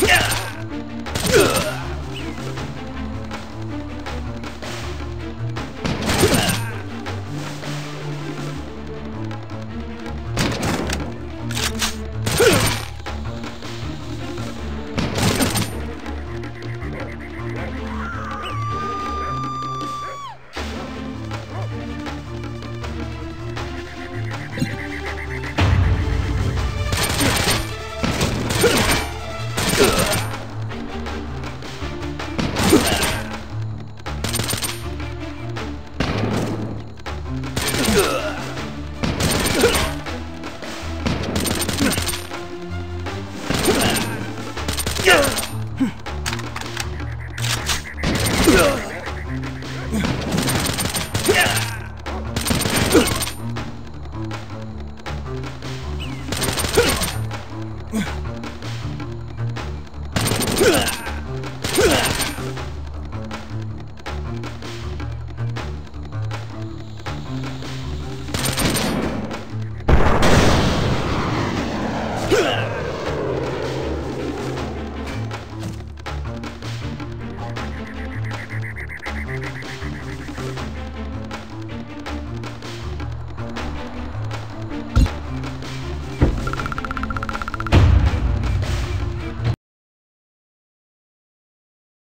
Yeah! Ugh.